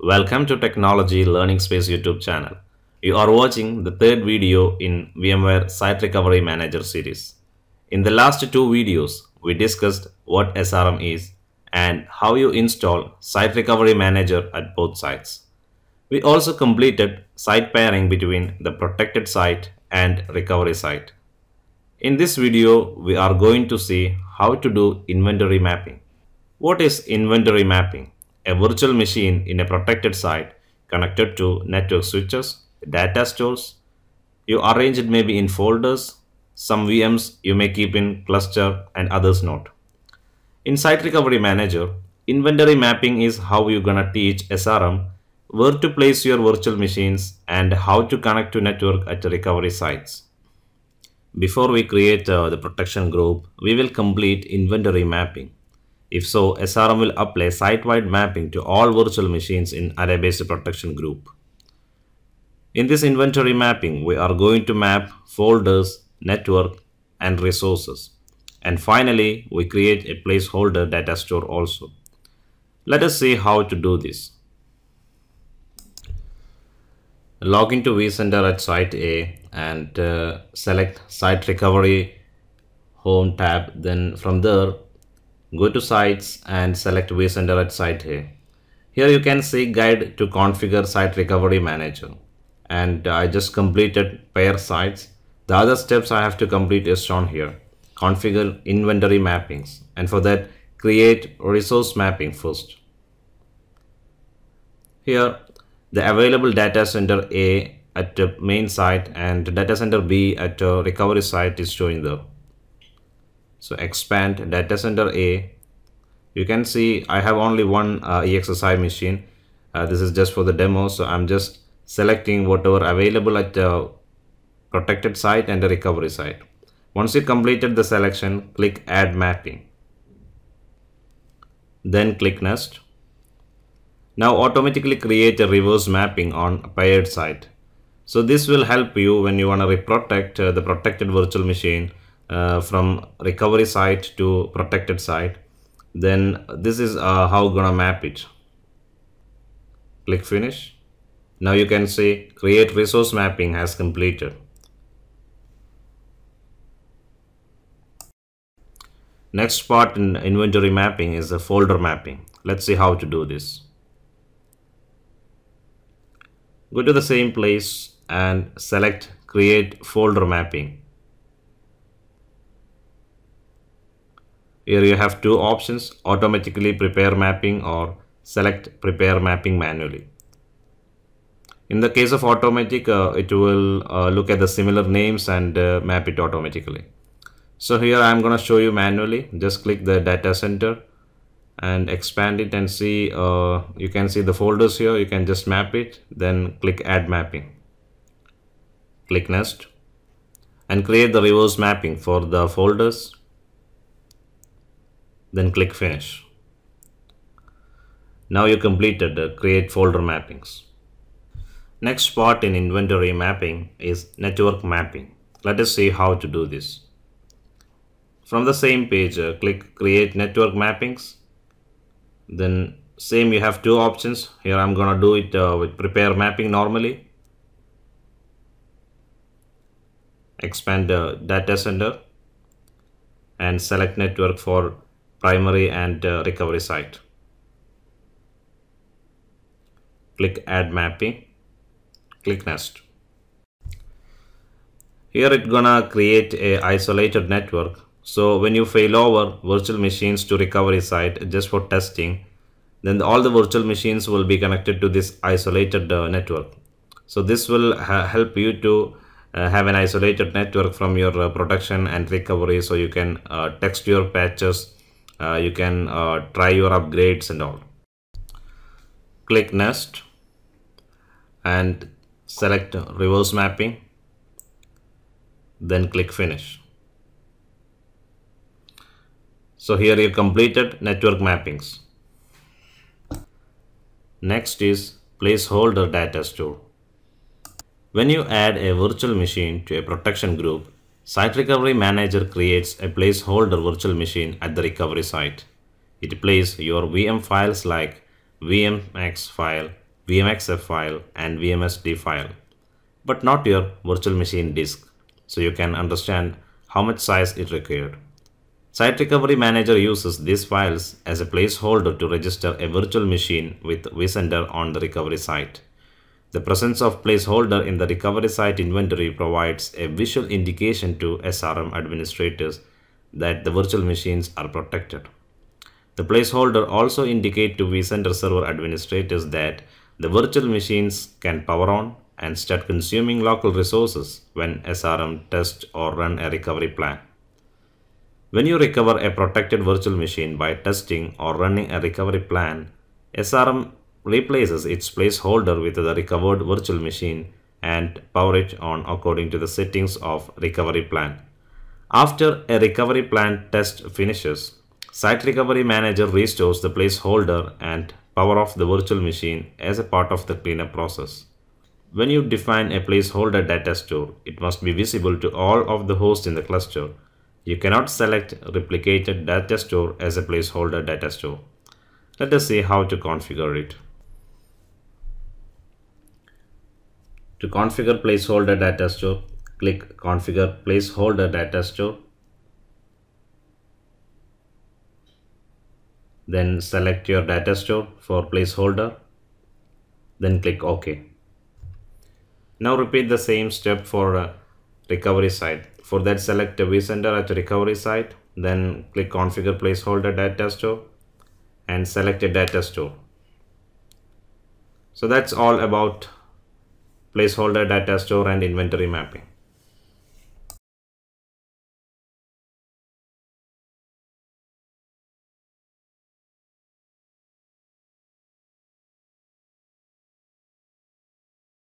Welcome to Technology Learning Space YouTube channel. You are watching the third video in VMware Site Recovery Manager series. In the last two videos, we discussed what SRM is and how you install Site Recovery Manager at both sites. We also completed site pairing between the protected site and recovery site. In this video, we are going to see how to do inventory mapping. What is inventory mapping? A virtual machine in a protected site connected to network switches, data stores. You arrange it maybe in folders. Some VMs you may keep in cluster and others not. In Site Recovery Manager, inventory mapping is how you're gonna teach SRM where to place your virtual machines and how to connect to network at recovery sites. Before we create uh, the protection group, we will complete inventory mapping. If so, SRM will apply site-wide mapping to all virtual machines in array-based protection group. In this inventory mapping, we are going to map folders, network, and resources. And finally, we create a placeholder data store also. Let us see how to do this. Log into vCenter at site A and uh, select site recovery home tab. Then from there, go to sites and select vCenter at site here. Here you can see guide to configure site recovery manager. And I just completed pair sites. The other steps I have to complete is shown here. Configure inventory mappings. And for that, create resource mapping first. Here the available data center A at the main site and data center B at the recovery site is showing there. So expand data center A. You can see I have only one uh, EXSI machine. Uh, this is just for the demo. So I'm just selecting whatever available at the protected site and the recovery site. Once you completed the selection, click add mapping. Then click next now automatically create a reverse mapping on paired site. So this will help you when you want to protect uh, the protected virtual machine uh, from recovery site to protected site. Then this is uh, how gonna map it. Click finish. Now you can see create resource mapping has completed. Next part in inventory mapping is the folder mapping. Let's see how to do this. Go to the same place and select create folder mapping. Here you have two options automatically prepare mapping or select prepare mapping manually. In the case of automatic, uh, it will uh, look at the similar names and uh, map it automatically. So here I'm going to show you manually. Just click the data center and expand it and see uh, you can see the folders here you can just map it then click add mapping click next and create the reverse mapping for the folders then click finish. Now you completed the create folder mappings. Next part in inventory mapping is network mapping. Let us see how to do this. From the same page uh, click create network mappings. Then same you have two options. Here I'm gonna do it uh, with prepare mapping normally. Expand the data center and select network for primary and uh, recovery site. Click add mapping. Click next. Here it gonna create a isolated network. So when you fail over virtual machines to recovery site just for testing, then all the virtual machines will be connected to this isolated uh, network. So this will help you to uh, have an isolated network from your uh, production and recovery so you can uh, text your patches, uh, you can uh, try your upgrades and all. Click next and select reverse mapping, then click finish. So here you completed network mappings. Next is placeholder data store. When you add a virtual machine to a protection group, Site Recovery Manager creates a placeholder virtual machine at the recovery site. It places your VM files like VMX file, VMXF file and VMSD file, but not your virtual machine disk, so you can understand how much size it required. Site Recovery Manager uses these files as a placeholder to register a virtual machine with vCenter on the recovery site. The presence of placeholder in the recovery site inventory provides a visual indication to SRM administrators that the virtual machines are protected. The placeholder also indicate to vCenter server administrators that the virtual machines can power on and start consuming local resources when SRM tests or run a recovery plan. When you recover a protected virtual machine by testing or running a recovery plan, SRM replaces its placeholder with the recovered virtual machine and power it on according to the settings of recovery plan. After a recovery plan test finishes, Site Recovery Manager restores the placeholder and power off the virtual machine as a part of the cleanup process. When you define a placeholder data store, it must be visible to all of the hosts in the cluster. You cannot select replicated data store as a placeholder data store. Let us see how to configure it. To configure placeholder data store, click configure placeholder data store then select your data store for placeholder then click OK. Now repeat the same step for uh, recovery site. For that select a vCenter at recovery site then click configure placeholder data store and select a data store. So that's all about placeholder data store and inventory mapping.